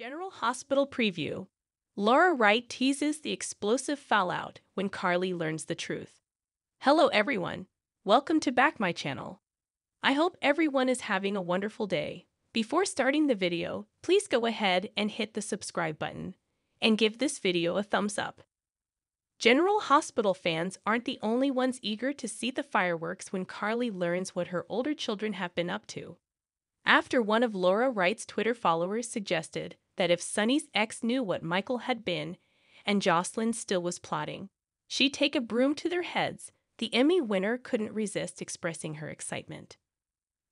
General Hospital Preview Laura Wright teases the explosive fallout when Carly learns the truth. Hello, everyone. Welcome to back my channel. I hope everyone is having a wonderful day. Before starting the video, please go ahead and hit the subscribe button and give this video a thumbs up. General Hospital fans aren't the only ones eager to see the fireworks when Carly learns what her older children have been up to. After one of Laura Wright's Twitter followers suggested that if Sonny's ex knew what Michael had been and Josslyn still was plotting, she'd take a broom to their heads, the Emmy winner couldn't resist expressing her excitement.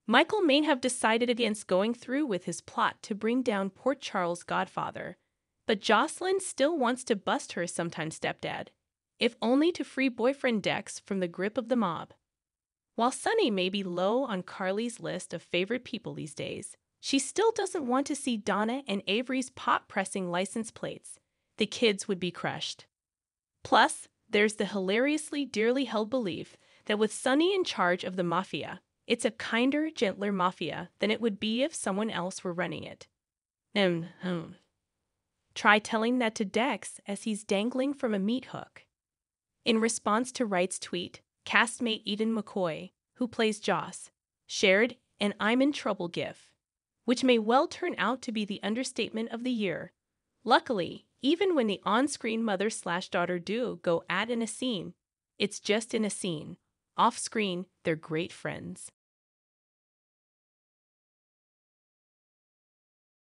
Michael may have decided against going through with his plot to bring down poor Charles' godfather, but Josslyn still wants to bust her sometime stepdad, if only to free boyfriend Dex from the grip of the mob. While Sonny may be low on Carly's list of favorite people these days, she still doesn't want to see Donna and Avery's pot pressing license plates. The kids would be crushed. Plus, there's the hilariously dearly held belief that with Sonny in charge of the mafia, it's a kinder, gentler mafia than it would be if someone else were running it. Hmm. Try telling that to Dex as he's dangling from a meat hook. In response to Wright's tweet, castmate Eden McCoy, who plays Joss, shared an I'm in trouble gif, which may well turn out to be the understatement of the year. Luckily, even when the on screen mother slash daughter duo go at in a scene, it's just in a scene. Off screen, they're great friends.